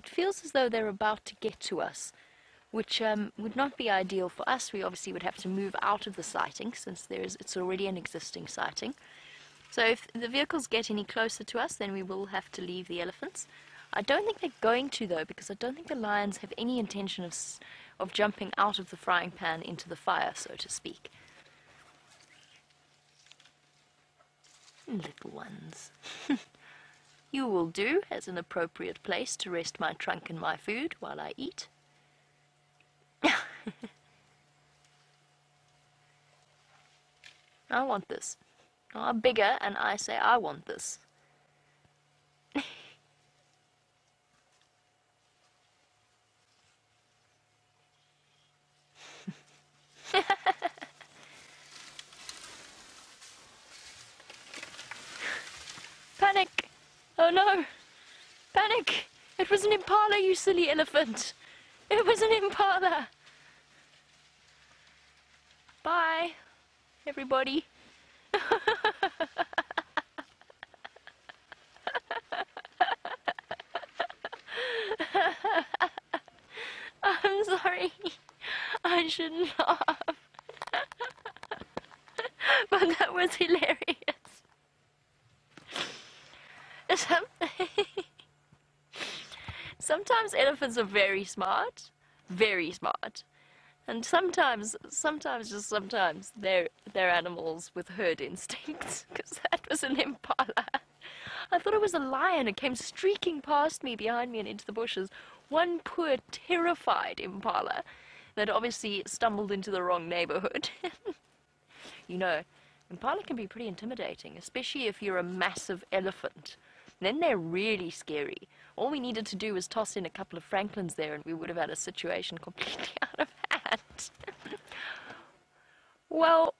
it feels as though they're about to get to us, which um, would not be ideal for us. We obviously would have to move out of the sighting since there's it's already an existing sighting. So if the vehicles get any closer to us, then we will have to leave the elephants. I don't think they're going to though, because I don't think the lions have any intention of of jumping out of the frying pan into the fire, so to speak. Little ones. you will do as an appropriate place to rest my trunk and my food while I eat. I want this. I'm bigger, and I say I want this. Panic! Oh no! Panic! It was an impala, you silly elephant! It was an impala! Bye, everybody. I'm sorry. I shouldn't laugh. but that was hilarious. Sometimes elephants are very smart, very smart. And sometimes, sometimes, just sometimes, they're, they're animals with herd instincts, because that was an impala. I thought it was a lion. It came streaking past me, behind me, and into the bushes. One poor, terrified impala that obviously stumbled into the wrong neighborhood. you know, impala can be pretty intimidating, especially if you're a massive elephant. Then they're really scary. All we needed to do was toss in a couple of Franklins there and we would have had a situation completely out of hand. well,